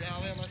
Grabe, mas